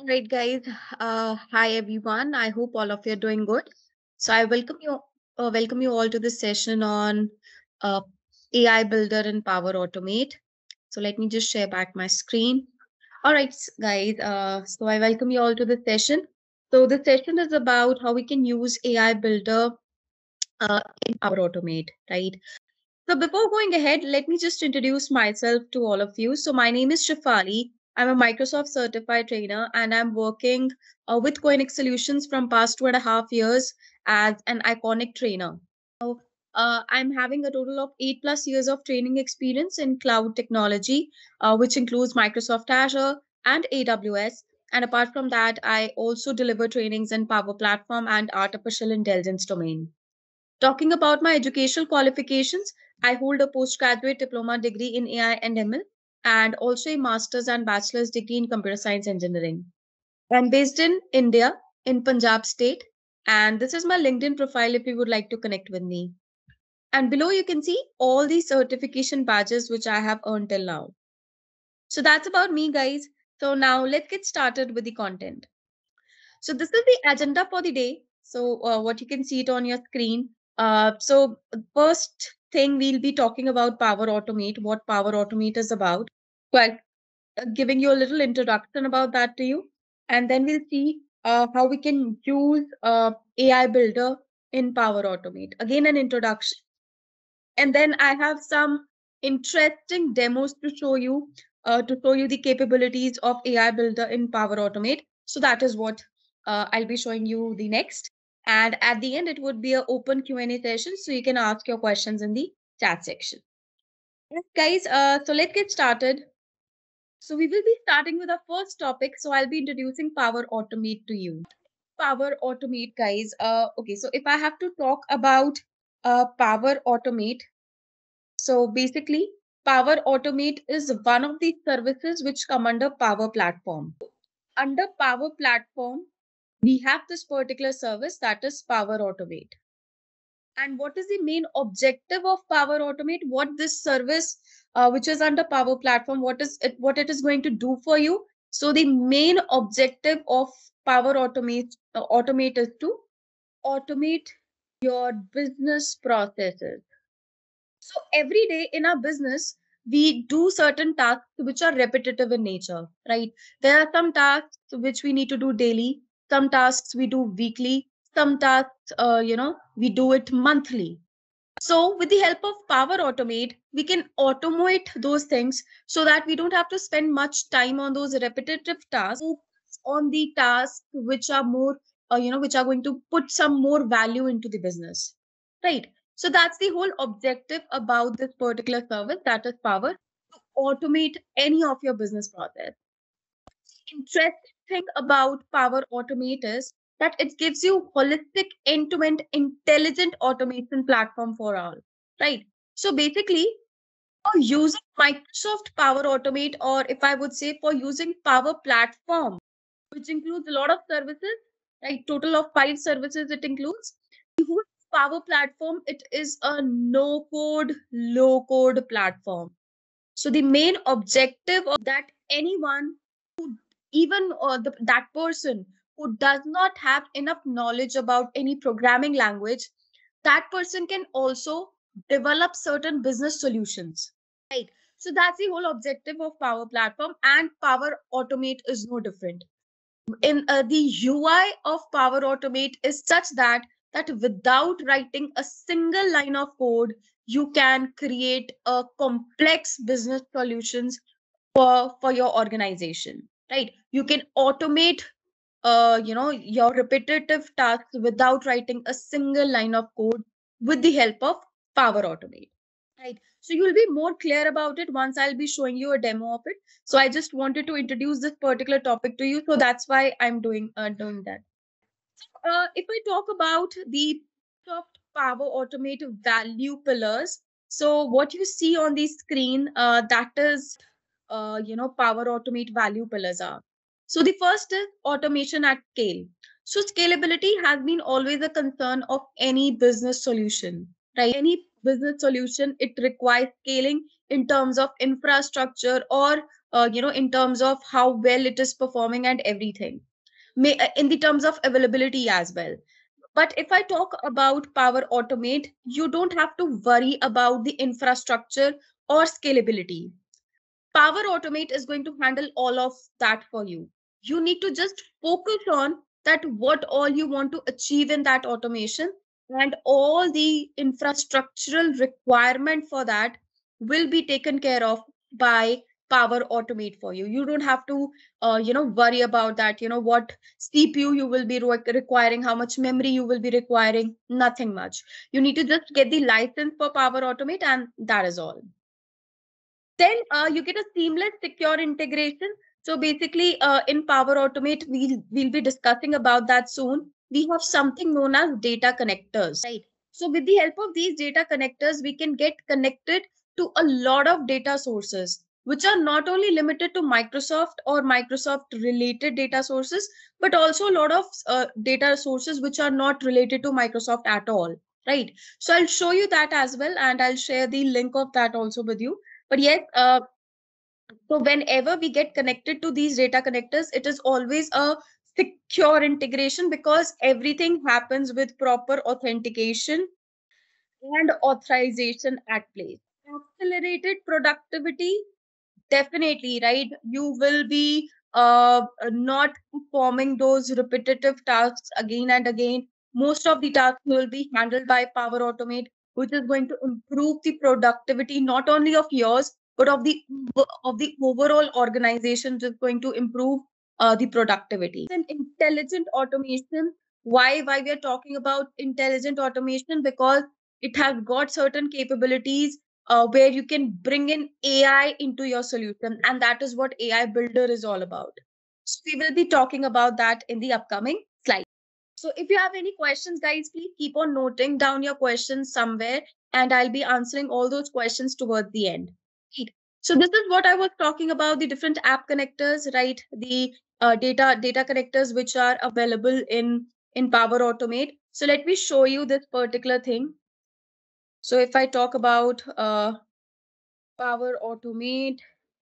All right, guys. Uh, hi, everyone. I hope all of you are doing good. So I welcome you, uh, welcome you all to this session on uh, AI Builder and Power Automate. So let me just share back my screen. All right, guys. Uh, so I welcome you all to the session. So the session is about how we can use AI Builder uh, in Power Automate, right? So before going ahead, let me just introduce myself to all of you. So my name is Shafali. I'm a Microsoft certified trainer and I'm working uh, with Koenig Solutions from past two and a half years as an iconic trainer. Uh, I'm having a total of eight plus years of training experience in cloud technology, uh, which includes Microsoft Azure and AWS. And apart from that, I also deliver trainings in Power Platform and artificial intelligence domain. Talking about my educational qualifications, I hold a postgraduate diploma degree in AI and ML and also a master's and bachelor's degree in computer science engineering. I'm based in India, in Punjab state, and this is my LinkedIn profile if you would like to connect with me. And below you can see all the certification badges which I have earned till now. So that's about me, guys. So now let's get started with the content. So this is the agenda for the day. So uh, what you can see it on your screen. Uh, so first thing we'll be talking about Power Automate, what Power Automate is about. Well, uh, giving you a little introduction about that to you, and then we'll see uh, how we can use uh, AI Builder in Power Automate. Again, an introduction, and then I have some interesting demos to show you uh, to show you the capabilities of AI Builder in Power Automate. So that is what uh, I'll be showing you the next. And at the end, it would be an open Q&A session, so you can ask your questions in the chat section. Guys, uh, so let's get started. So we will be starting with our first topic. So I'll be introducing Power Automate to you. Power Automate, guys. Uh, okay, so if I have to talk about uh, Power Automate, so basically, Power Automate is one of the services which come under Power Platform. Under Power Platform, we have this particular service that is Power Automate. And what is the main objective of Power Automate? What this service, uh, which is under Power Platform, what is it? What it is going to do for you? So the main objective of Power Automate uh, Automate is to automate your business processes. So every day in our business, we do certain tasks which are repetitive in nature, right? There are some tasks which we need to do daily, some tasks we do weekly, some tasks, uh, you know, we do it monthly. So with the help of Power Automate, we can automate those things so that we don't have to spend much time on those repetitive tasks, on the tasks which are more, uh, you know, which are going to put some more value into the business, right? So that's the whole objective about this particular service that is Power to automate any of your business process. Interesting thing about Power Automate is that it gives you holistic end-to-end intelligent automation platform for all, right? So basically, for using Microsoft Power Automate, or if I would say for using Power Platform, which includes a lot of services, right? Total of five services it includes. Power Platform, it is a no-code, low-code platform. So the main objective of that anyone who even uh, the, that person who does not have enough knowledge about any programming language, that person can also develop certain business solutions. Right. So that's the whole objective of Power Platform, and Power Automate is no different in uh, the UI of Power Automate is such that that without writing a single line of code, you can create a complex business solutions for for your organization. Right? You can automate, uh, you know, your repetitive tasks without writing a single line of code with the help of Power Automate. Right. So you'll be more clear about it once I'll be showing you a demo of it. So I just wanted to introduce this particular topic to you. So that's why I'm doing uh, doing that. so, Uh, if I talk about the soft power automate value pillars, so what you see on the screen, uh, that is, uh, you know, power automate value pillars are. So the first is automation at scale. So scalability has been always a concern of any business solution, right? Any business solution, it requires scaling in terms of infrastructure or uh, you know in terms of how well it is performing and everything. May, uh, in the terms of availability as well. But if I talk about Power Automate, you don't have to worry about the infrastructure or scalability. Power Automate is going to handle all of that for you. You need to just focus on that what all you want to achieve in that automation and all the infrastructural requirement for that will be taken care of by power automate for you. You don't have to uh, you know worry about that you know what cpu you will be re- requiring how much memory you will be requiring nothing much. You need to just get the license for power automate and that is all then uh, you get a seamless secure integration. So basically uh, in power automate we'll we'll be discussing about that soon. We have something known as data connectors. Right. So with the help of these data connectors we can get connected to a lot of data sources which are not only limited to Microsoft or Microsoft related data sources, but also a lot of uh, data sources which are not related to Microsoft at all, right? So I'll show you that as well, and I'll share the link of that also with you. But yes, uh, so whenever we get connected to these data connectors, it is always a secure integration because everything happens with proper authentication and authorization at place. Accelerated productivity definitely right? You will be uh, not performing those repetitive tasks again and again. Most of the tasks will be handled by power automate which is going to improve the productivity not only of yours but of the of the overall organization Is going to improve uh, the productivity and intelligent automation why why we are talking about intelligent automation because it has got certain capabilities uh, where you can bring in AI into your solution. And that is what AI Builder is all about. So we will be talking about that in the upcoming. So if you have any questions, guys, please keep on noting down your questions somewhere, and I'll be answering all those questions towards the end. So this is what I was talking about, the different app connectors, right? The uh, data data connectors which are available in in Power Automate. So let me show you this particular thing. So if I talk about uh, Power Automate,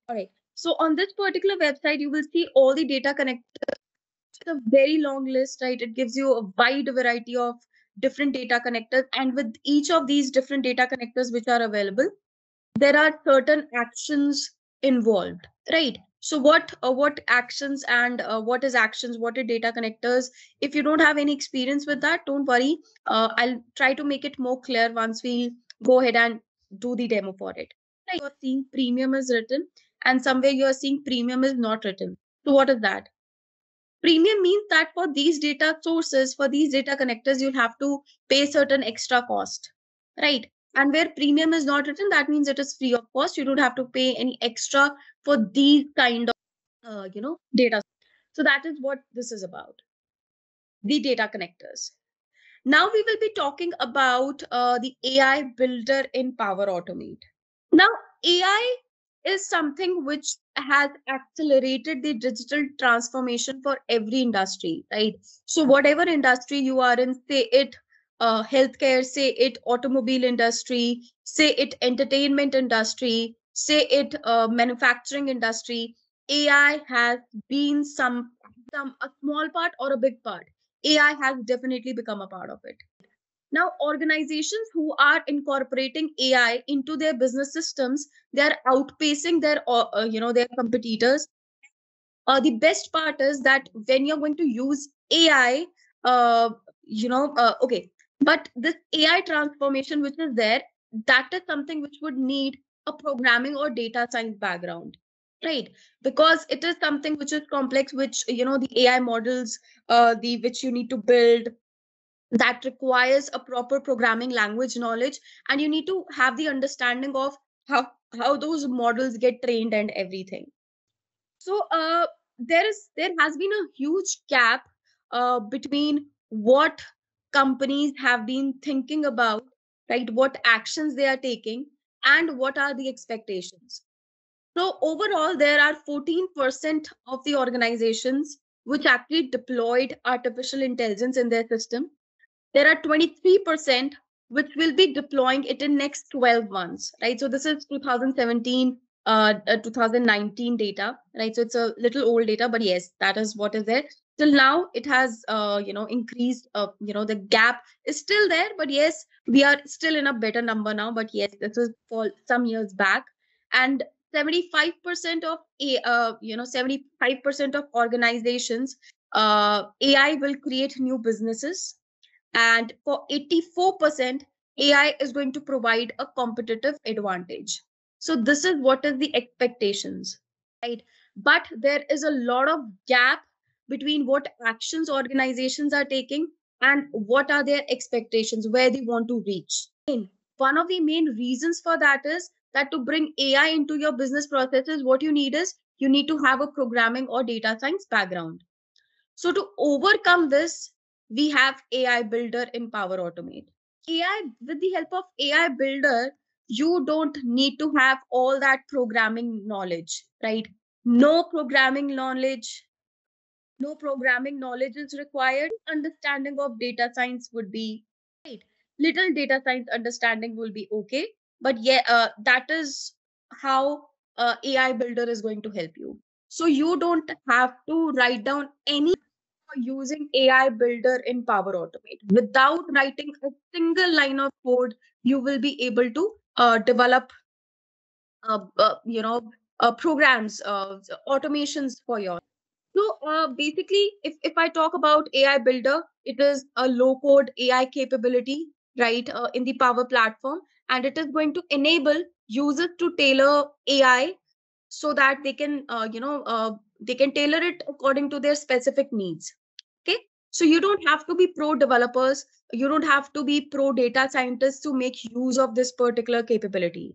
all right. So on this particular website, you will see all the data connectors. A very long list, right? It gives you a wide variety of different data connectors. And with each of these different data connectors which are available, there are certain actions involved, right? So what uh, what actions and uh, what is actions? What are data connectors? If you don't have any experience with that, don't worry. Uh, I'll try to make it more clear once we go ahead and do the demo for it. You're seeing premium is written, and somewhere you're seeing premium is not written. So what is that? Premium means that for these data sources, for these data connectors, you'll have to pay certain extra cost, right? And where premium is not written, that means it is free of cost. You don't have to pay any extra for these kind of, uh, you know, data. So that is what this is about. The data connectors. Now we will be talking about uh, the AI builder in Power Automate. Now, AI is something which has accelerated the digital transformation for every industry, right? So whatever industry you are in, say it uh, healthcare, say it automobile industry, say it entertainment industry, say it uh, manufacturing industry, AI has been some some a small part or a big part. AI has definitely become a part of it. Now, organizations who are incorporating AI into their business systems, they are outpacing their uh, uh you know their competitors. Uh, the best part is that when you're going to use AI, uh, you know, uh, okay, but this ai transformation which is there that is something which would need a programming or data science background right because it is something which is complex which you know the ai models uh, the which you need to build that requires a proper programming language knowledge and you need to have the understanding of how how those models get trained and everything. So uh, there is there has been a huge gap uh, between what companies have been thinking about right what actions they are taking and what are the expectations. So overall there are 14% of the organizations which actually deployed artificial intelligence in their system there are 23% which will be deploying it in next 12 months, right? So this is 2017, uh, uh 2019 data, right? So it's a little old data, but yes, that is what is there. Till now, it has, uh, you know, increased, uh, you know, the gap is still there, but yes, we are still in a better number now. But yes, this is for some years back. And 75% of, a, uh, you know, 75% of organizations, uh, AI will create new businesses and for 84%, AI is going to provide a competitive advantage. So this is what is the expectations, right? But there is a lot of gap between what actions organizations are taking and what are their expectations, where they want to reach. One of the main reasons for that is that to bring AI into your business processes, what you need is you need to have a programming or data science background. So to overcome this, we have AI Builder in Power Automate. AI, with the help of AI Builder, you don't need to have all that programming knowledge, right? No programming knowledge, no programming knowledge is required. Understanding of data science would be right. Little data science understanding will be okay, but yeah, uh, that is how uh, AI Builder is going to help you. So you don't have to write down any using AI Builder in Power Automate. Without writing a single line of code, you will be able to uh, develop, uh, uh, you know, uh, programs, uh, automations for your. So uh, basically, if, if I talk about AI Builder, it is a low code AI capability, right, in the Power Platform, and it is going to enable users to tailor AI so that they can, you know, they can tailor it according to their specific needs so you don't have to be pro developers you don't have to be pro data scientists to make use of this particular capability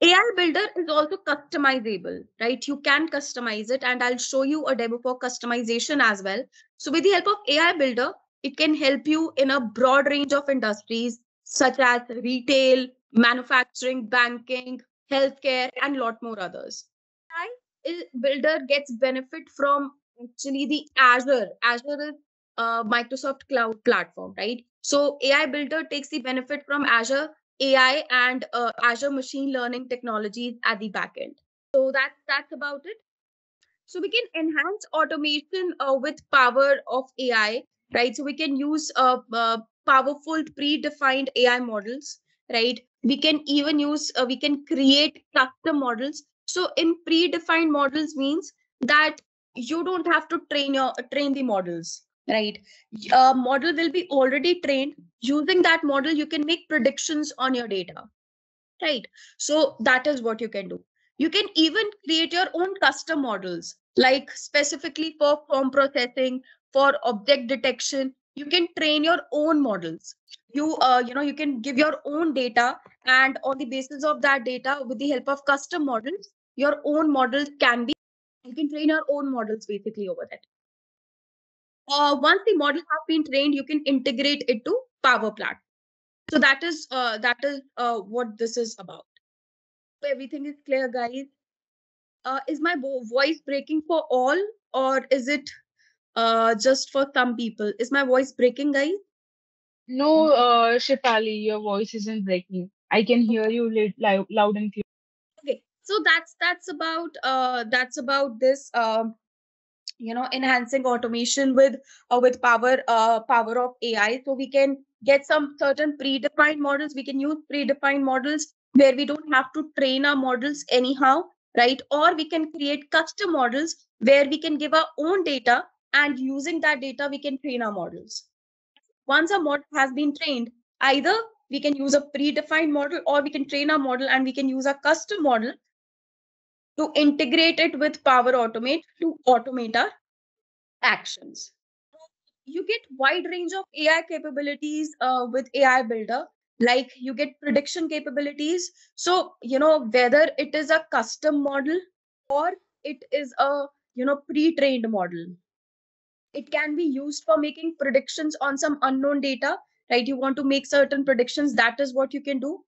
AI Builder is also customizable, right? You can customize it, and I'll show you a demo for customization as well. So, with the help of AI Builder, it can help you in a broad range of industries such as retail, manufacturing, banking, healthcare, and lot more others. AI Builder gets benefit from actually the Azure. Azure is a Microsoft Cloud platform, right? So AI Builder takes the benefit from Azure AI and uh, Azure machine learning technologies at the backend. So that's that's about it. So we can enhance automation uh, with power of AI, right? So we can use uh, uh, powerful predefined AI models, right? We can even use, uh, we can create custom models. So in predefined models means that you don't have to train your train the models right? A model will be already trained. Using that model you can make predictions on your data right? So that is what you can do. You can even create your own custom models like specifically for form processing for object detection. You can train your own models. You uh, you know you can give your own data and on the basis of that data with the help of custom models your own models can be you can train our own models basically over it. Uh, once the model has been trained, you can integrate it to Power Platform. So that is uh, that is uh, what this is about. Everything is clear, guys. Uh, is my voice breaking for all, or is it uh, just for some people? Is my voice breaking, guys? No, uh, Shefali, your voice isn't breaking. I can hear you loud and clear so that's that's about uh, that's about this um, you know enhancing automation with uh, with power uh, power of ai so we can get some certain predefined models. We can use predefined models where we don't have to train our models anyhow right? Or we can create custom models where we can give our own data and using that data we can train our models. Once a model has been trained either we can use a predefined model or we can train our model and we can use a custom model to integrate it with Power Automate to automate our actions. You get wide range of AI capabilities uh, with AI Builder, like you get prediction capabilities. So, you know, whether it is a custom model or it is a, you know, pre-trained model. It can be used for making predictions on some unknown data, right? You want to make certain predictions, that is what you can do.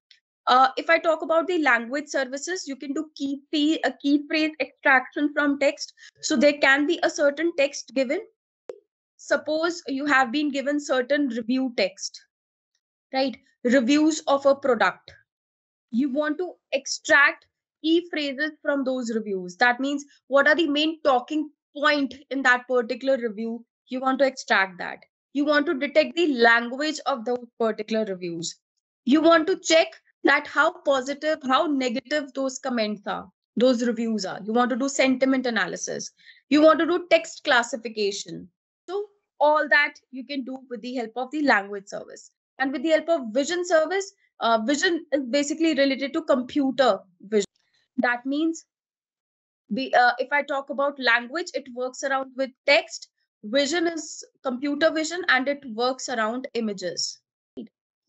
Uh, if I talk about the language services, you can do key, a key phrase extraction from text. So there can be a certain text given. Suppose you have been given certain review text. right? Reviews of a product. You want to extract key phrases from those reviews. That means what are the main talking point in that particular review? You want to extract that. You want to detect the language of those particular reviews. You want to check that how positive, how negative those comments are, those reviews are. You want to do sentiment analysis. You want to do text classification. So all that you can do with the help of the language service. And with the help of vision service, uh, vision is basically related to computer vision. That means the, uh, if I talk about language, it works around with text. Vision is computer vision and it works around images.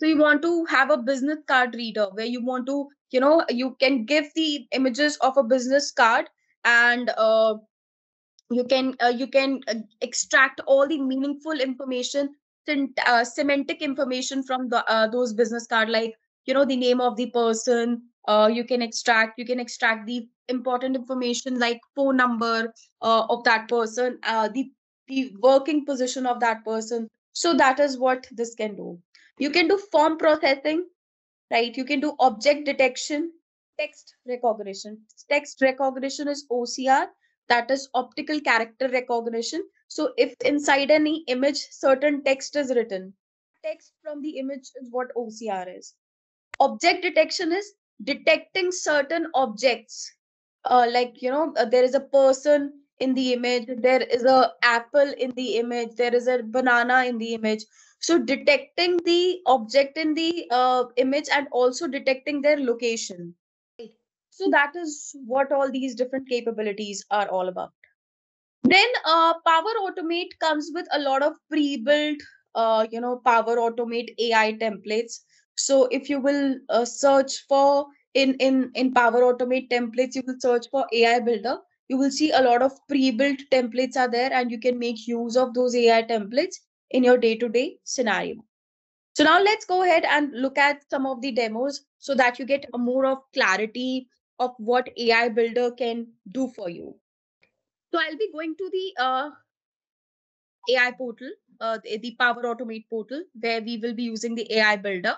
So you want to have a business card reader where you want to, you know, you can give the images of a business card and uh, you can uh, you can uh, extract all the meaningful information uh, semantic information from the, uh, those business card like you know the name of the person uh, you can extract you can extract the important information like phone number uh, of that person uh, the the working position of that person. So that is what this can do you can do form processing right? You can do object detection text recognition. Text recognition is ocr that is optical character recognition. So if inside any image certain text is written. Text from the image is what ocr is. Object detection is detecting certain objects. Uh, like you know uh, there is a person in the image there is a apple in the image there is a banana in the image. So detecting the object in the uh, image and also detecting their location. So that is what all these different capabilities are all about. Then uh, power automate comes with a lot of pre-built uh, you know power automate ai templates. So if you will uh, search for in in in power automate templates you will search for ai builder you will see a lot of pre-built templates are there and you can make use of those ai templates in your day-to-day scenario. So now let's go ahead and look at some of the demos so that you get a more of clarity of what ai builder can do for you. So i'll be going to the uh, ai portal uh, the, the power automate portal where we will be using the ai builder.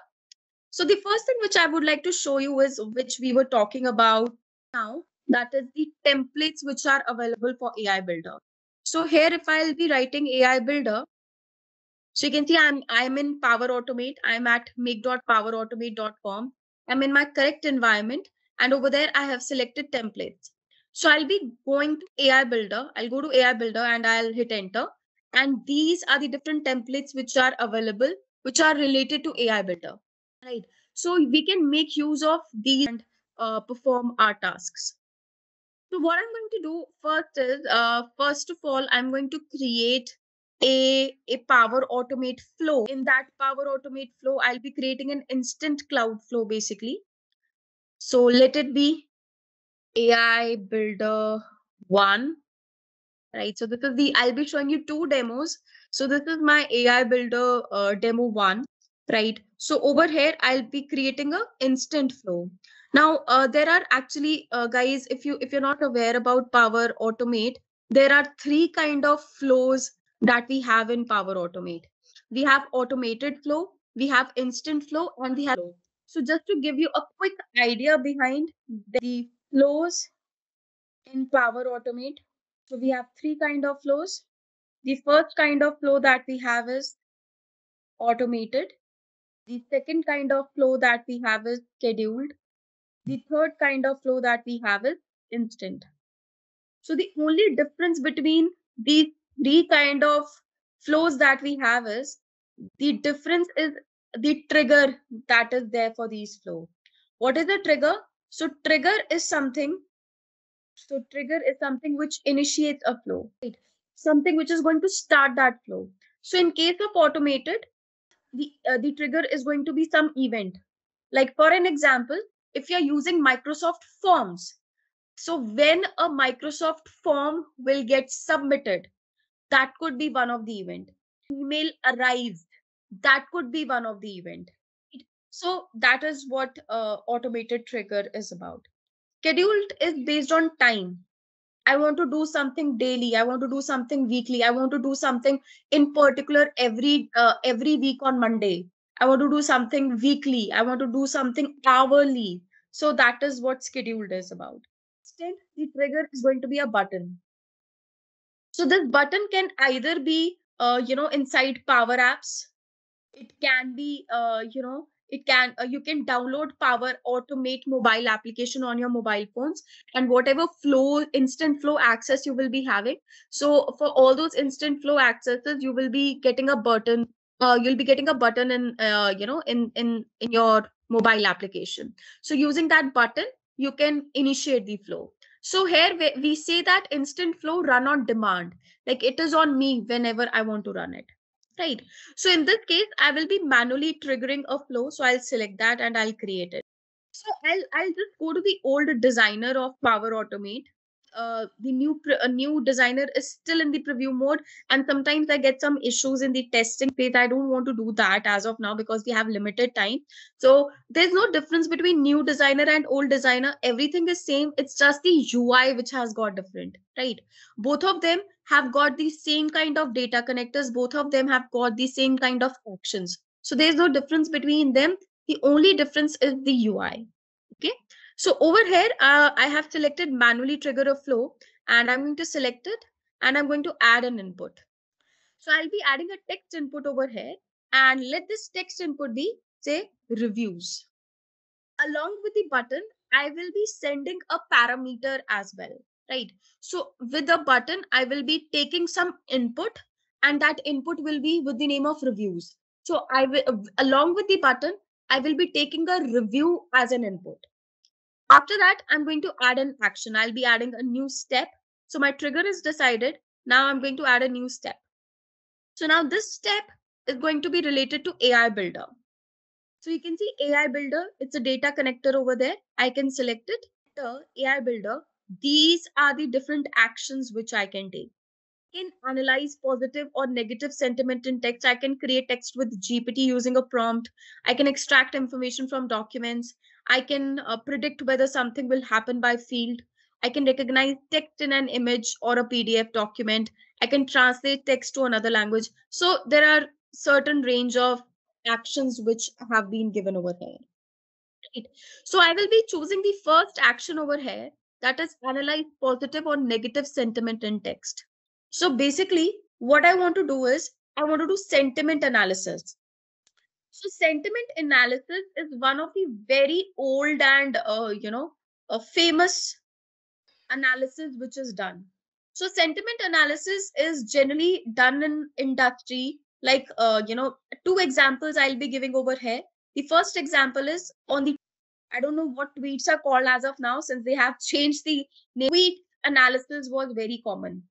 So the first thing which I would like to show you is which we were talking about now, that is the templates which are available for AI Builder. So here, if I'll be writing AI Builder, so you can see I'm I'm in Power Automate. I'm at make.powerautomate.com. I'm in my correct environment, and over there I have selected templates. So I'll be going to AI Builder. I'll go to AI Builder and I'll hit enter. And these are the different templates which are available, which are related to AI Builder right so we can make use of these and uh, perform our tasks so what i'm going to do first is uh, first of all i'm going to create a, a power automate flow. In that power automate flow i'll be creating an instant cloud flow basically. So let it be ai builder one right? So this is the i'll be showing you two demos. So this is my ai builder uh, demo one right? So over here i'll be creating a instant flow now uh, there are actually uh, guys if you if you're not aware about power automate there are three kind of flows that we have in power automate we have automated flow we have instant flow and we have flow. so just to give you a quick idea behind the flows in power automate so we have three kind of flows the first kind of flow that we have is automated the second kind of flow that we have is scheduled. The third kind of flow that we have is instant. So the only difference between the three kind of flows that we have is the difference is the trigger that is there for these flow. What is the trigger? So trigger is something. So trigger is something which initiates a flow. Right? Something which is going to start that flow. So in case of automated, the uh, the trigger is going to be some event like for an example if you're using microsoft forms. So when a microsoft form will get submitted that could be one of the event. Email arrives that could be one of the event. So that is what uh, automated trigger is about. Scheduled is based on time. I want to do something daily. I want to do something weekly. I want to do something in particular every uh, every week on monday I want to do something weekly. I want to do something hourly. So that is what scheduled is about. Instead, the trigger is going to be a button. So this button can either be, uh, you know, inside Power Apps. It can be, uh, you know, it can uh, you can download Power Automate mobile application on your mobile phones, and whatever flow, instant flow access you will be having. So for all those instant flow accesses, you will be getting a button. Uh, you'll be getting a button in, uh, you know, in in in your mobile application. So using that button, you can initiate the flow. So here we, we say that instant flow run on demand, like it is on me whenever I want to run it, right? So in this case, I will be manually triggering a flow. So I'll select that and I'll create it. So I'll, I'll just go to the old designer of Power Automate uh, the new a new designer is still in the preview mode. And sometimes i get some issues in the testing phase. I don't want to do that as of now because we have limited time. So there's no difference between new designer and old designer. Everything is same. It's just the ui which has got different right? Both of them have got the same kind of data connectors. Both of them have got the same kind of actions. So there's no difference between them. The only difference is the ui okay so over here, uh, I have selected manually trigger a flow and I'm going to select it and I'm going to add an input. So I'll be adding a text input over here and let this text input be say reviews. Along with the button, I will be sending a parameter as well, right? So with the button, I will be taking some input and that input will be with the name of reviews. So I will, along with the button, I will be taking a review as an input. After that, I'm going to add an action. I'll be adding a new step. So my trigger is decided. Now I'm going to add a new step. So now this step is going to be related to AI Builder. So you can see AI Builder, it's a data connector over there. I can select it. The AI Builder, these are the different actions which I can take can analyze positive or negative sentiment in text. I can create text with GPT using a prompt. I can extract information from documents. I can uh, predict whether something will happen by field. I can recognize text in an image or a PDF document. I can translate text to another language. So there are certain range of actions which have been given over here. Right. So I will be choosing the first action over here that is analyze positive or negative sentiment in text. So basically, what I want to do is I want to do sentiment analysis. So sentiment analysis is one of the very old and uh, you know a famous analysis which is done. So sentiment analysis is generally done in industry. Like uh, you know, two examples I'll be giving over here. The first example is on the I don't know what tweets are called as of now since they have changed the name. Tweet analysis was very common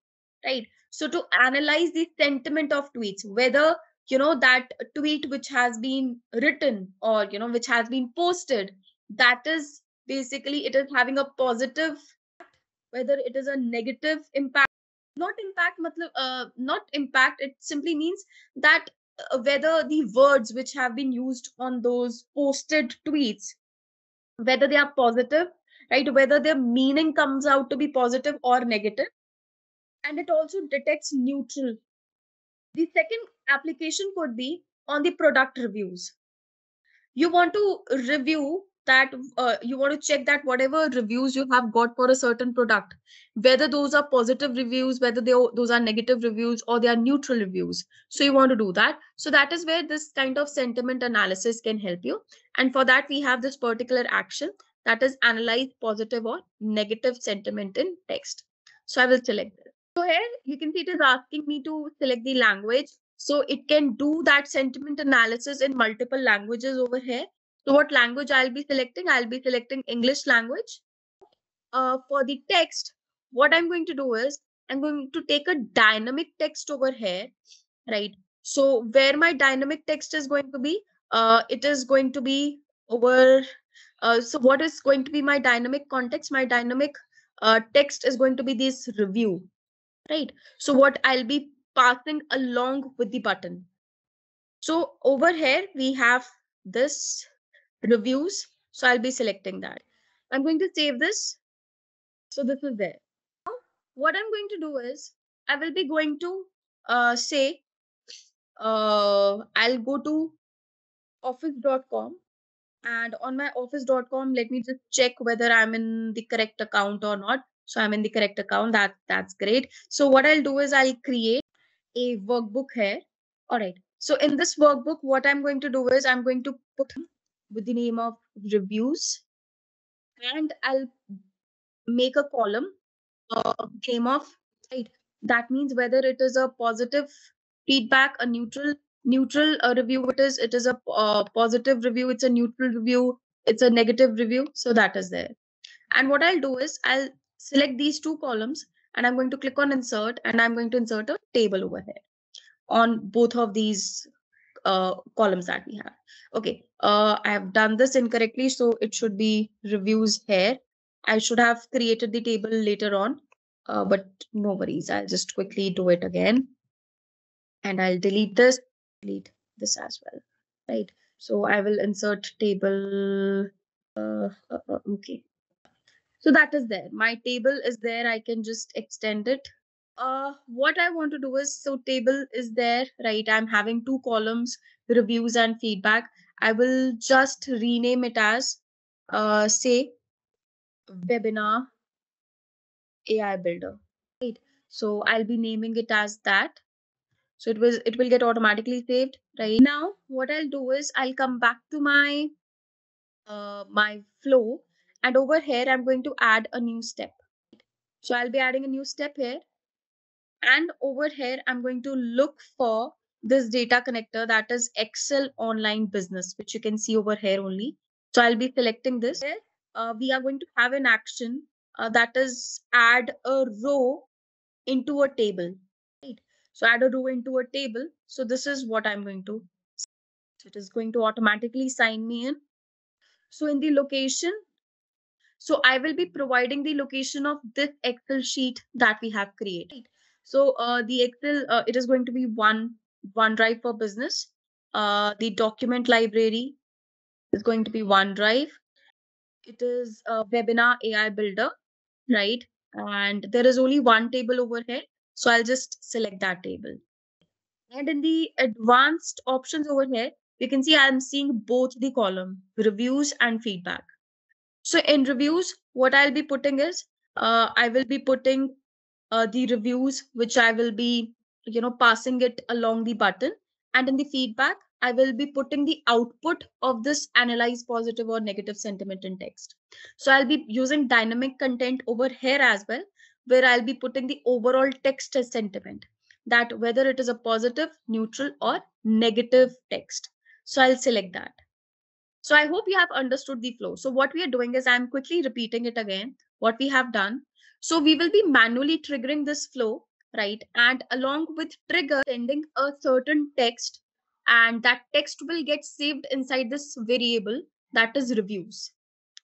right so to analyze the sentiment of tweets whether you know that tweet which has been written or you know which has been posted that is basically it is having a positive whether it is a negative impact not impact uh, not impact it simply means that uh, whether the words which have been used on those posted tweets whether they are positive right whether their meaning comes out to be positive or negative and it also detects neutral. The second application could be on the product reviews. You want to review that uh, you want to check that whatever reviews you have got for a certain product whether those are positive reviews whether they those are negative reviews or they are neutral reviews. So you want to do that. So that is where this kind of sentiment analysis can help you. And for that we have this particular action that is analyze positive or negative sentiment in text. So i will select this so here you can see it is asking me to select the language. So it can do that sentiment analysis in multiple languages over here. So what language I'll be selecting? I'll be selecting English language. Uh, for the text, what I'm going to do is I'm going to take a dynamic text over here, right? So where my dynamic text is going to be, uh, it is going to be over. Uh, so what is going to be my dynamic context? My dynamic uh, text is going to be this review right? So what I'll be passing along with the button. So over here, we have this reviews. So I'll be selecting that. I'm going to save this. So this is there. Now, what I'm going to do is I will be going to uh, say, uh, I'll go to office.com and on my office.com let me just check whether i'm in the correct account or not so i'm in the correct account. That that's great. So what i'll do is i'll create a workbook here. All right so in this workbook what i'm going to do is i'm going to put with the name of reviews and i'll make a column uh, name of right? That means whether it is a positive feedback a neutral neutral uh, review it is it is a uh, positive review it's a neutral review it's a negative review. So that is there. And what i'll do is i'll select these two columns and i'm going to click on insert and i'm going to insert a table over here on both of these uh, columns that we have. Okay uh, i have done this incorrectly so it should be reviews here. I should have created the table later on uh, but no worries. I'll just quickly do it again. And i'll delete this delete this as well right? So i will insert table uh, uh, uh, okay so that is there. My table is there. I can just extend it. Uh what i want to do is so table is there right? I'm having two columns reviews and feedback. I will just rename it as uh say webinar ai builder right? So i'll be naming it as that. So it was it will get automatically saved right? Now what i'll do is i'll come back to my uh my flow and over here i'm going to add a new step. So i'll be adding a new step here. And over here i'm going to look for this data connector that is excel online business which you can see over here only. So i'll be selecting this. Here uh, we are going to have an action uh, that is add a row into a table. Right. So add a row into a table. So this is what i'm going to so it is going to automatically sign me in. So in the location so i will be providing the location of this excel sheet that we have created. So uh, the excel uh, it is going to be one onedrive for business. Uh, the document library is going to be onedrive. It is a webinar ai builder right? And there is only one table over here. So i'll just select that table. And in the advanced options over here you can see i'm seeing both the column reviews and feedback so in reviews what i'll be putting is uh, i will be putting uh, the reviews which i will be you know passing it along the button. And in the feedback i will be putting the output of this analyze positive or negative sentiment in text. So i'll be using dynamic content over here as well where i'll be putting the overall text as sentiment that whether it is a positive neutral or negative text. So i'll select that so I hope you have understood the flow. So what we are doing is I'm quickly repeating it again, what we have done. So we will be manually triggering this flow, right? And along with trigger, sending a certain text and that text will get saved inside this variable that is reviews,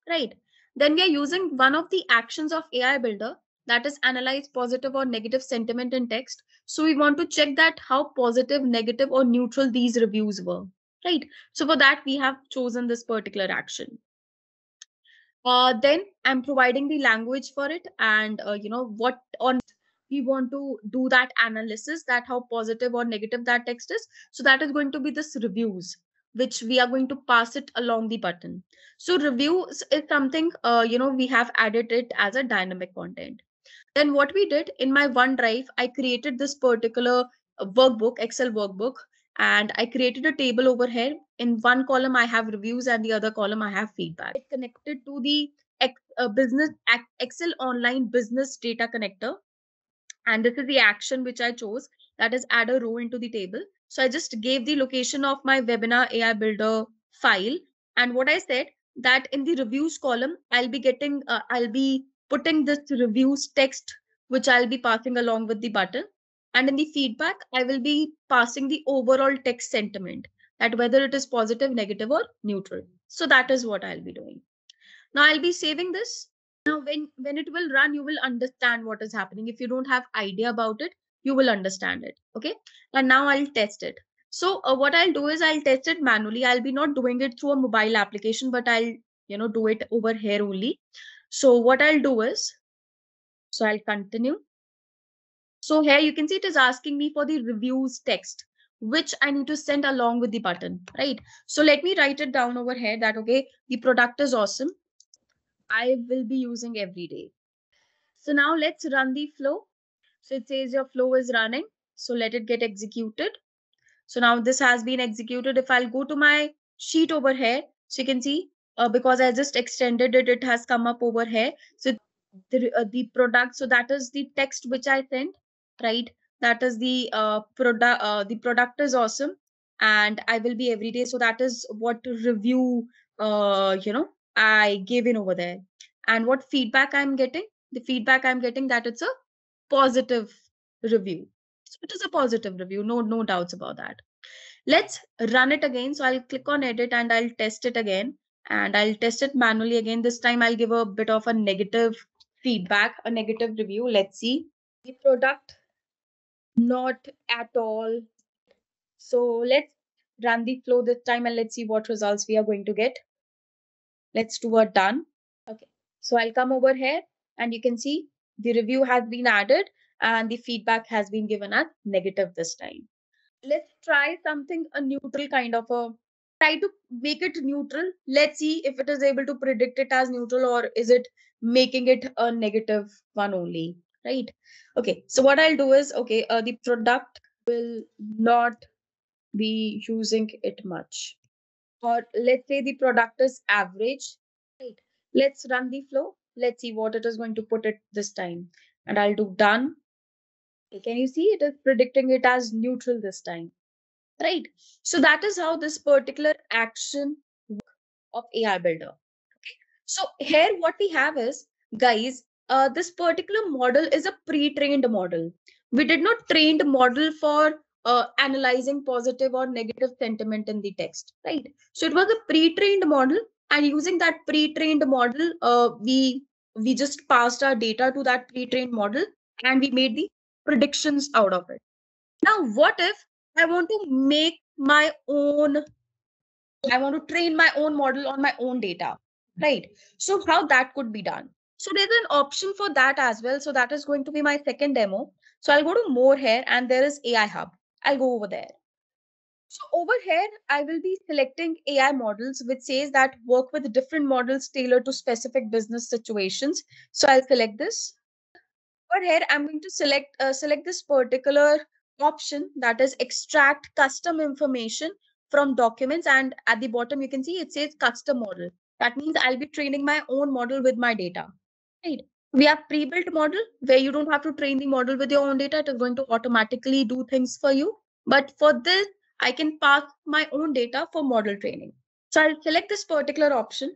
right? Then we are using one of the actions of AI Builder that is analyze positive or negative sentiment in text. So we want to check that how positive, negative or neutral these reviews were right. So for that we have chosen this particular action. Uh, then i'm providing the language for it and uh, you know what on we want to do that analysis that how positive or negative that text is. So that is going to be this reviews which we are going to pass it along the button. So reviews is something uh, you know we have added it as a dynamic content. Then what we did in my onedrive i created this particular uh, workbook excel workbook and I created a table over here. In one column, I have reviews, and the other column, I have feedback. It connected to the uh, business Excel Online Business Data Connector, and this is the action which I chose. That is add a row into the table. So I just gave the location of my webinar AI Builder file, and what I said that in the reviews column, I'll be getting, uh, I'll be putting this reviews text which I'll be passing along with the button and in the feedback, I will be passing the overall text sentiment that whether it is positive, negative, or neutral. So that is what I'll be doing. Now I'll be saving this. Now when, when it will run, you will understand what is happening. If you don't have idea about it, you will understand it. Okay. And now I'll test it. So uh, what I'll do is I'll test it manually. I'll be not doing it through a mobile application, but I'll, you know, do it over here only. So what I'll do is, so I'll continue so here you can see it is asking me for the reviews text. which I need to send along with the button, right? So let me write it down over here that, okay, the product is awesome. I will be using every day. So now let's run the flow. So it says your flow is running. So let it get executed. So now this has been executed. If I'll go to my sheet over here, so you can see uh, because I just extended it, it has come up over here. So the, uh, the product, so that is the text which I sent, right? That is the uh, product, uh, the product is awesome and I will be every day. So that is what review, uh, you know, I gave in over there. And what feedback I'm getting? The feedback I'm getting that it's a positive review. So it is a positive review, no, no doubts about that. Let's run it again. So I'll click on edit and I'll test it again. And I'll test it manually again. This time I'll give a bit of a negative feedback, a negative review. Let's see. The product, not at all. So let's run the flow this time and let's see what results we are going to get. Let's do a done. Okay. So I'll come over here and you can see the review has been added and the feedback has been given as negative this time. Let's try something a neutral kind of a try to make it neutral. Let's see if it is able to predict it as neutral or is it making it a negative one only, right? Okay, so what I'll do is, okay, uh, the product will not be using it much. Or let's say the product is average, right? Let's run the flow. Let's see what it is going to put it this time. And I'll do done. Okay, can you see it is predicting it as neutral this time? Right. So that is how this particular action of AI builder. Okay. So here what we have is, guys, uh, this particular model is a pre-trained model. We did not train the model for uh, analyzing positive or negative sentiment in the text, right? So it was a pre-trained model, and using that pre-trained model, uh, we we just passed our data to that pre-trained model, and we made the predictions out of it. Now, what if I want to make my own? I want to train my own model on my own data, right? So how that could be done? So there's an option for that as well. So that is going to be my second demo. So I'll go to more here and there is AI Hub. I'll go over there. So over here, I will be selecting AI models, which says that work with different models tailored to specific business situations. So I'll select this. Over here, I'm going to select uh, select this particular option that is extract custom information from documents. And at the bottom, you can see it says custom model. That means I'll be training my own model with my data. Right. We have pre-built model where you don't have to train the model with your own data. It is going to automatically do things for you. But for this, I can pass my own data for model training. So I'll select this particular option.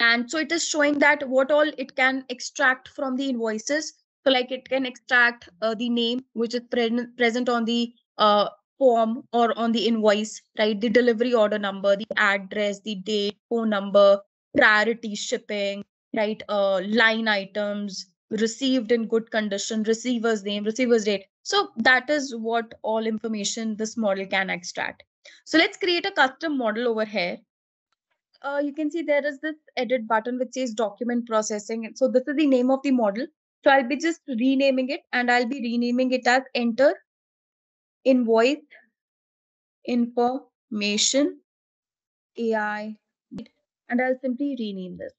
And so it is showing that what all it can extract from the invoices. So like it can extract uh, the name, which is pre present on the uh, form or on the invoice, right? The delivery order number, the address, the date, phone number, priority shipping, right? Uh, line items, received in good condition, receiver's name, receiver's date. So that is what all information this model can extract. So let's create a custom model over here. Uh, you can see there is this edit button which says document processing. So this is the name of the model. So I'll be just renaming it and I'll be renaming it as enter invoice information AI and I'll simply rename this.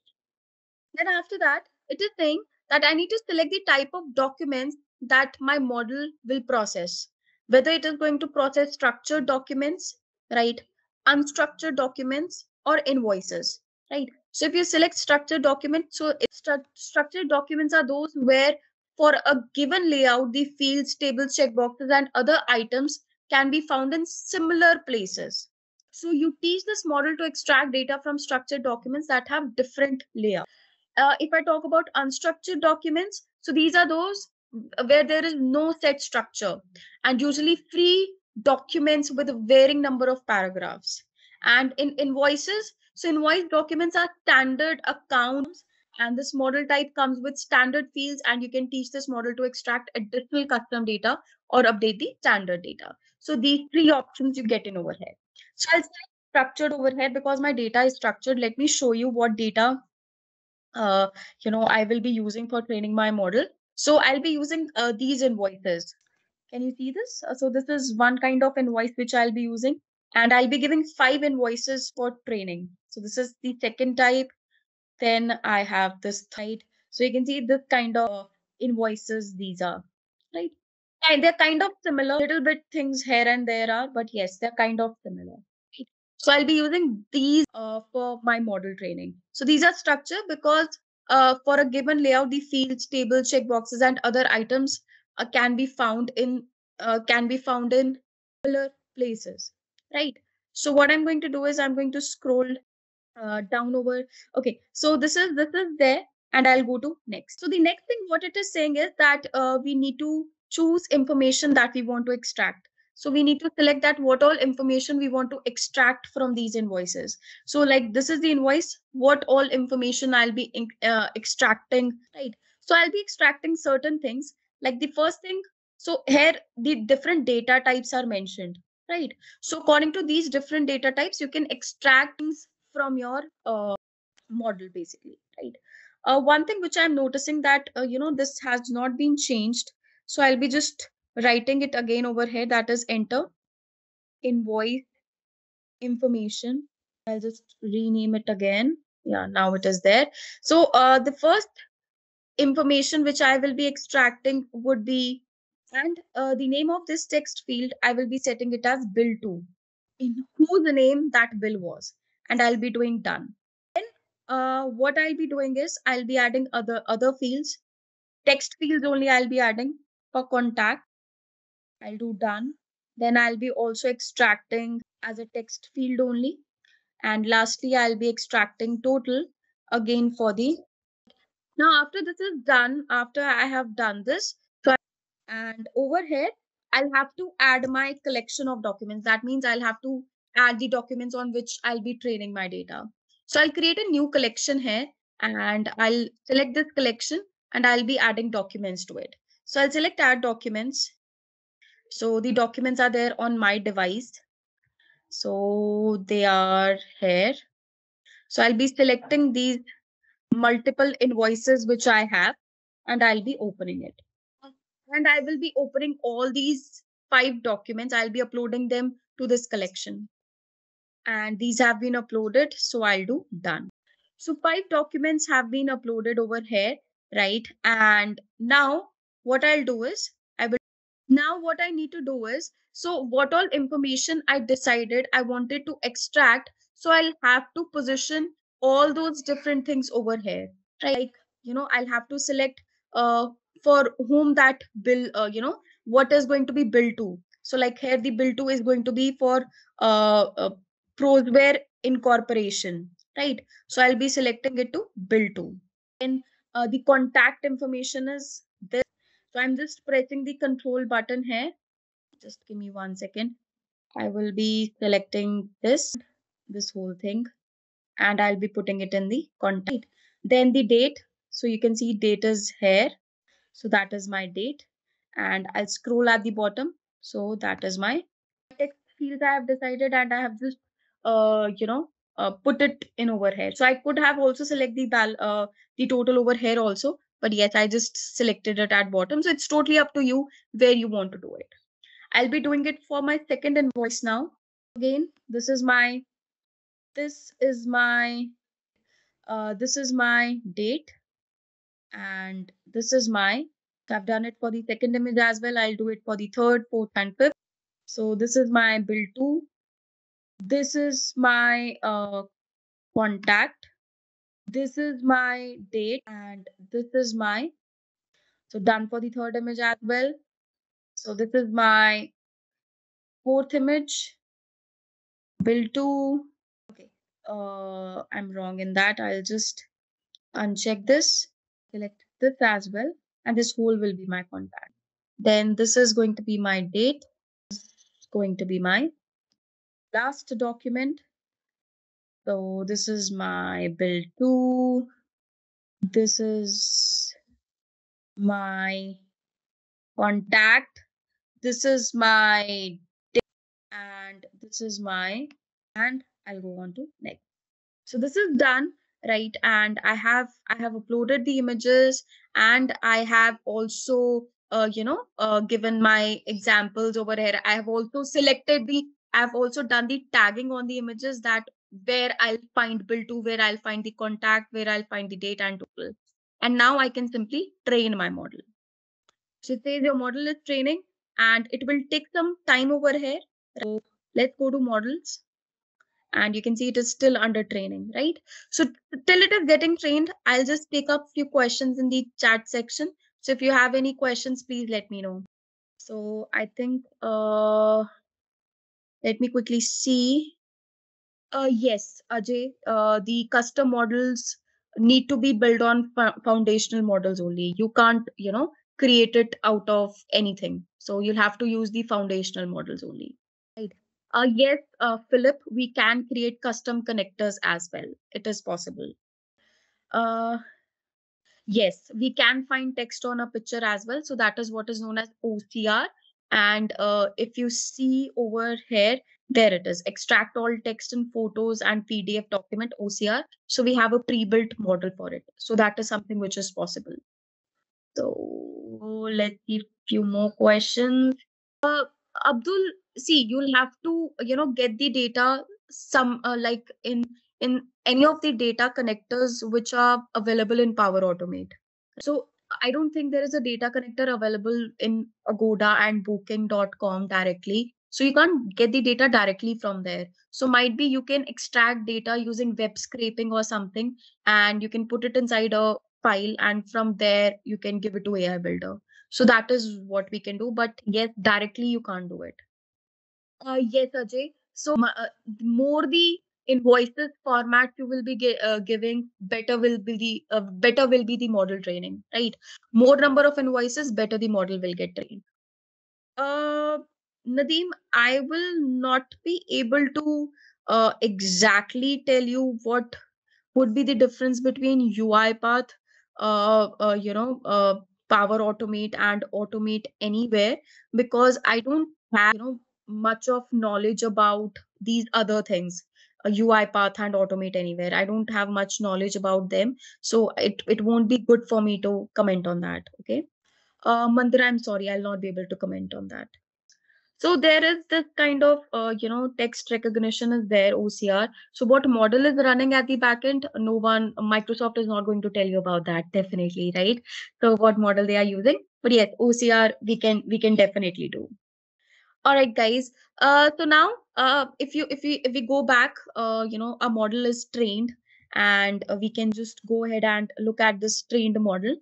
Then after that, it is saying that I need to select the type of documents that my model will process, whether it is going to process structured documents, right? Unstructured documents or invoices, right? So if you select structured documents, so stru- structured documents are those where for a given layout, the fields, tables, checkboxes, and other items can be found in similar places. So you teach this model to extract data from structured documents that have different layouts. Uh, if I talk about unstructured documents, so these are those where there is no set structure and usually free documents with a varying number of paragraphs. And in invoices, so invoice documents are standard accounts and this model type comes with standard fields and you can teach this model to extract additional custom data or update the standard data. So these three options you get in over here. So I'll say structured over here because my data is structured. Let me show you what data uh, you know, I will be using for training my model. So I'll be using uh, these invoices. Can you see this? Uh, So this is one kind of invoice which I'll be using and I'll be giving five invoices for training. So this is the second type. Then I have this third. So you can see this kind of invoices these are, right? And they're kind of similar, little bit things here and there are, but yes, they're kind of similar. So I'll be using these uh, for my model training. So these are structured because uh, for a given layout, the fields, tables, checkboxes, and other items uh, can be found in uh, can be found in similar places, right? So what I'm going to do is I'm going to scroll uh, down over. Okay, so this is this is there, and I'll go to next. So the next thing what it is saying is that uh, we need to choose information that we want to extract. So we need to select that what all information we want to extract from these invoices. So like this is the invoice, what all information I'll be in- uh, extracting, right? So I'll be extracting certain things. Like the first thing, so here the different data types are mentioned, right? So according to these different data types, you can extract things from your uh, model basically, right? Uh, one thing which I'm noticing that uh, you know this has not been changed, so I'll be just writing it again over here. That is enter invoice information. I'll just rename it again. Yeah, now it is there. So uh, the first information which I will be extracting would be, and uh, the name of this text field, I will be setting it as bill to in whose name that bill was. And I'll be doing done. Then uh, what I'll be doing is I'll be adding other other fields. Text fields only I'll be adding for contact. I'll do done. Then I'll be also extracting as a text field only. And lastly, I'll be extracting total again for the now, after this is done, after I have done this, so and over here, I'll have to add my collection of documents. That means I'll have to add the documents on which I'll be training my data. So I'll create a new collection here and I'll select this collection and I'll be adding documents to it. So I'll select add documents. So the documents are there on my device. So they are here. So I'll be selecting these multiple invoices which I have and I'll be opening it. And I will be opening all these five documents. I'll be uploading them to this collection. And these have been uploaded. So I'll do done. So five documents have been uploaded over here, right? And now what I'll do is what I need to do is so what all information I decided I wanted to extract. So I'll have to position all those different things over here, right? Like, you know, I'll have to select uh for whom that bill, uh, you know, what is going to be bill to. So like here the bill to is going to be for uh, uh Proseware Incorporation, right? So I'll be selecting it to bill to. Then uh, the contact information is this. So I'm just pressing the control button here. Just give me one second. I will be selecting this, this whole thing, and I'll be putting it in the contact. Then the date. So you can see date is here. So that is my date. And I'll scroll at the bottom. So that is my text field I have decided and I have just uh you know uh, put it in over here. So I could have also select the uh the total over here also, but yes, I just selected it at bottom. So it's totally up to you where you want to do it. I'll be doing it for my second invoice now. Again, this is my this is my uh this is my date and this is my I've done it for the second image as well. I'll do it for the third, fourth, and fifth. So this is my bill to. This is my uh, contact. This is my date, and this is my so done for the third image as well. So this is my fourth image. Bill to. Okay. Uh, I'm wrong in that. I'll just uncheck this. Select this as well, and this whole will be my contact. Then this is going to be my date. Going to be my last document. So this is my bill to. This is my contact. This is my and this is my and I'll go on to next. So this is done, right? And I have I have uploaded the images and I have also uh, you know, uh, given my examples over here. I have also selected the, I've also done the tagging on the images that where I'll find bill to, where I'll find the contact, where I'll find the date and total. And now I can simply train my model. So it says your model is training and it will take some time over here. So let's go to models and you can see it is still under training, right? So till it is getting trained, I'll just pick up few questions in the chat section. So if you have any questions, please let me know. So I think, uh, let me quickly see. Uh, yes, Ajay, uh, the custom models need to be built on foundational models only. You can't, you know, create it out of anything. So you'll have to use the foundational models only. Right. Uh, yes, uh, Philip, we can create custom connectors as well. It is possible. Uh, yes, we can find text on a picture as well. So that is what is known as OCR. And uh, if you see over here, there it is, extract all text and photos and PDF document OCR. So we have a pre-built model for it. So that is something which is possible. So let's see few more questions. Uh, Abdul, see, you'll have to, you know, get the data some uh, like in in any of the data connectors which are available in Power Automate. So I don't think there is a data connector available in Agoda and Booking.com directly. So you can't get the data directly from there. So might be you can extract data using web scraping or something, and you can put it inside a file, and from there you can give it to AI Builder. So that is what we can do. But yes, directly you can't do it. Uh, yes, Ajay. So uh, more the invoices format you will be uh, giving, better will be the uh, better will be the model training, right? More number of invoices, better the model will get trained. Uh, Nadeem, I will not be able to uh, exactly tell you what would be the difference between UiPath, uh, uh, you know, uh, Power Automate and Automate Anywhere because I don't have, you know, much of knowledge about these other things. Uh, UiPath and Automate Anywhere. I don't have much knowledge about them, so it it won't be good for me to comment on that. Okay, uh, Mandira, I'm sorry, I'll not be able to comment on that. So there is this kind of, uh, you know, text recognition is there, OCR. So what model is running at the backend? No one, Microsoft is not going to tell you about that, definitely, right? So what model they are using? But yes, OCR we can we can definitely do. All right, guys. Uh, so now, uh, if you if we if we go back, uh, you know, a model is trained, and we can just go ahead and look at this trained model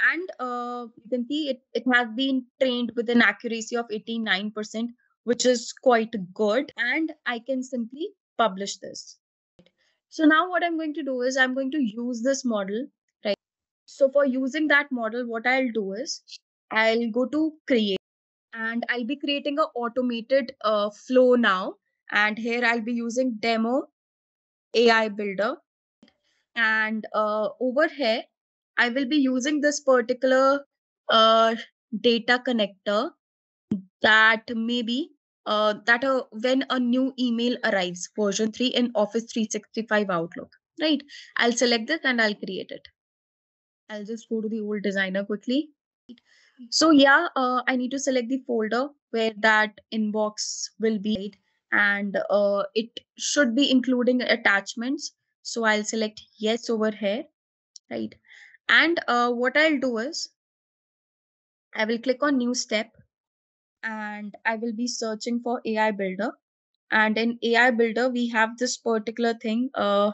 and uh, you can see it, it has been trained with an accuracy of 89% which is quite good. And i can simply publish this. So now what i'm going to do is i'm going to use this model right? So for using that model what i'll do is i'll go to create. And i'll be creating an automated uh, flow now. And here i'll be using demo ai builder. And uh, over here I will be using this particular uh, data connector that maybe uh, that uh, when a new email arrives, version 3 in Office 365 Outlook, right? I'll select this and I'll create it. I'll just go to the old designer quickly. So yeah, uh, I need to select the folder where that inbox will be and uh, it should be including attachments. So I'll select yes over here, right? And uh, what I'll do is I will click on new step and I will be searching for AI builder. And in AI builder, we have this particular thing. Uh,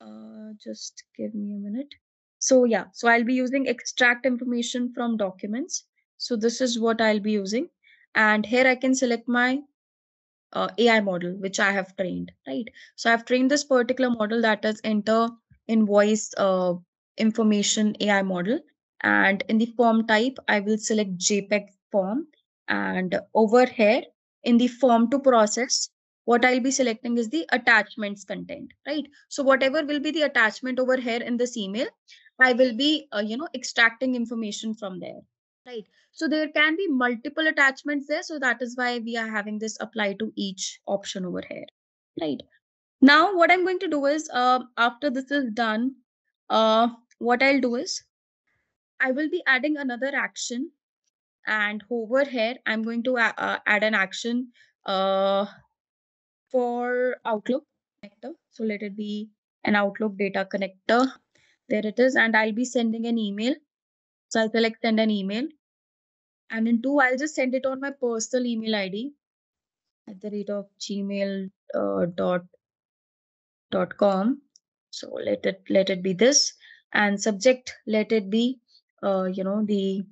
uh, just give me a minute. So yeah, so I'll be using extract information from documents. So this is what I'll be using. And here I can select my uh, AI model, which I have trained, right? So I've trained this particular model that is enter invoice uh, information AI model. And in the form type, I will select JPEG form. And over here in the form to process, what I'll be selecting is the attachments content, right? So whatever will be the attachment over here in this email, I will be, uh, you know, extracting information from there, right? So there can be multiple attachments there. So that is why we are having this apply to each option over here, right? Now what I'm going to do is uh, after this is done, uh, what I'll do is I will be adding another action and over here, I'm going to uh, add an action uh, for Outlook connector. So let it be an Outlook data connector. There it is. And I'll be sending an email. So I'll select send an email. And in to, I'll just send it on my personal email ID at the rate of gmail uh, dot dot com. So let it let it be this and subject let it be uh, you know the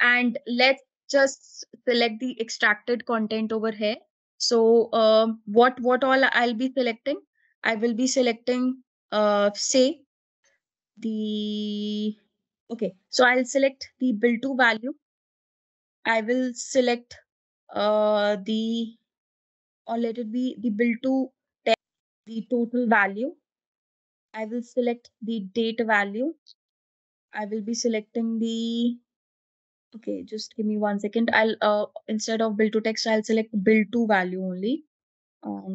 and let's just select the extracted content over here. So um, what what all I'll be selecting? I will be selecting uh, say the okay. So I'll select the bill to value. I will select uh, the or let it be the bill to the total value. I will select the date value. I will be selecting the Okay, just give me one second. I'll uh instead of bill to text, I'll select bill to value only.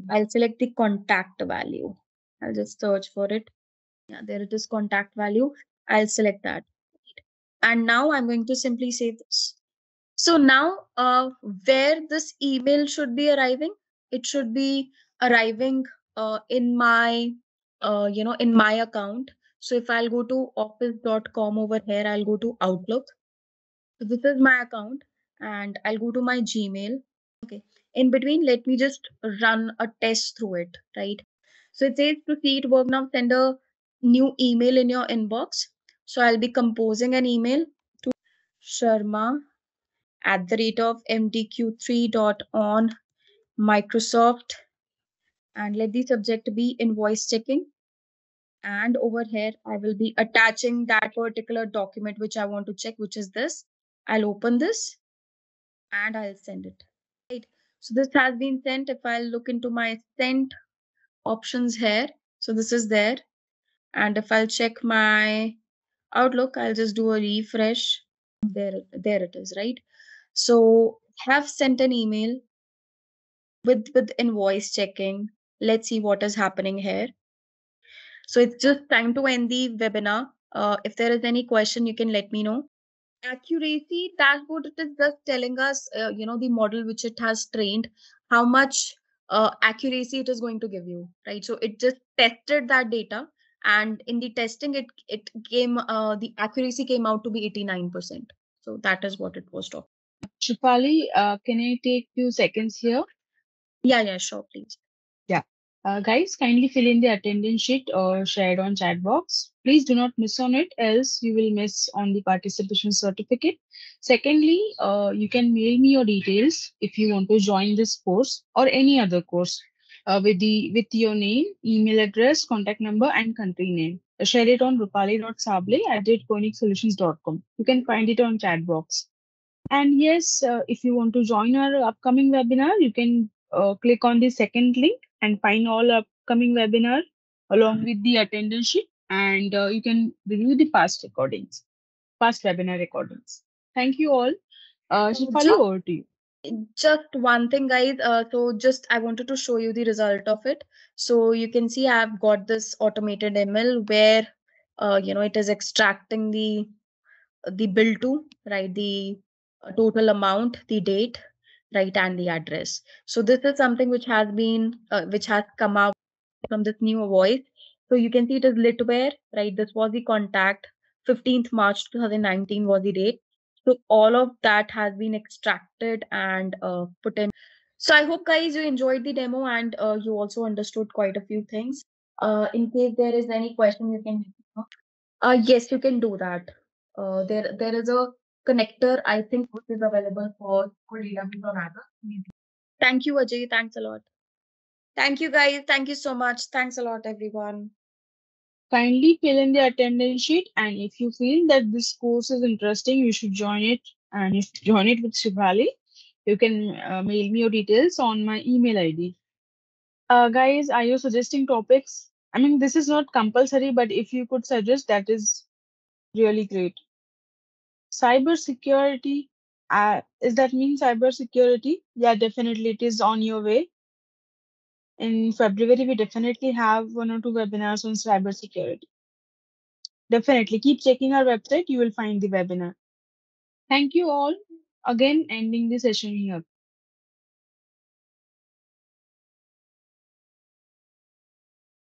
I'll select the contact value. I'll just search for it. Yeah, there it is contact value. I'll select that. And now I'm going to simply save this. So now uh where this email should be arriving, it should be arriving uh in my uh you know in my account. So if I'll go to office.com over here, I'll go to Outlook so this is my account and I'll go to my Gmail. Okay. In between, let me just run a test through it, right? So it says it work now, send a new email in your inbox. So I'll be composing an email to Sharma at the rate of mdq3.on Microsoft and let the subject be invoice checking. And over here, I will be attaching that particular document which I want to check, which is this. I'll open this and I'll send it. Right. So this has been sent. If I'll look into my sent options here, so this is there. And if I'll check my Outlook, I'll just do a refresh. There, there it is, right? So have sent an email with with invoice checking. Let's see what is happening here. So it's just time to end the webinar. Uh, if there is any question, you can let me know. Accuracy dashboard it is just telling us uh, you know the model which it has trained how much uh, accuracy it is going to give you right? So it just tested that data and in the testing it it came uh, the accuracy came out to be 89% so that is what it was talking. Shefali, uh, can I take few seconds here? yeah yeah sure please Uh, guys, kindly fill in the attendance sheet or shared on chat box. Please do not miss on it, else you will miss on the participation certificate. Secondly, uh, you can mail me your details if you want to join this course or any other course uh, with the with your name, email address, contact number, and country name. Uh, share it on rupali.sable at koenigsolutions.com. You can find it on chat box. And yes, uh, if you want to join our upcoming webinar, you can uh, click on the second link and find all upcoming webinar along with the attendance sheet and uh, you can review the past recordings, past webinar recordings. Thank you all. Uh, just- over to you. just one thing guys uh, so just i wanted to show you the result of it so you can see i've got this automated ml where uh, you know it is extracting the the bill to right the uh, total amount the date right and the address. So this is something which has been uh, which has come out from this new voice. So you can see it is litware right? This was the contact. 15th march 2019 was the date. So all of that has been extracted and uh, put in. So i hope guys you enjoyed the demo and uh, you also understood quite a few things. Uh, in case there is any question you can uh, yes you can do that. Uh, there there is a connector i think which is available for for database or other thank you ajay. Thanks a lot. Thank you guys. Thank you so much. Thanks a lot everyone. Kindly fill in the attendance sheet and if you feel that this course is interesting, you should join it and if join it with Shivali, you can uh, mail me your details on my email ID. Uh, guys, are you suggesting topics? I mean, this is not compulsory, but if you could suggest, that is really great. Cyber security, uh, is that mean cyber security? Yeah, definitely, it is on your way. In February, we definitely have one or two webinars on cyber security. Definitely keep checking our website. You will find the webinar. Thank you all. Again, ending the session here.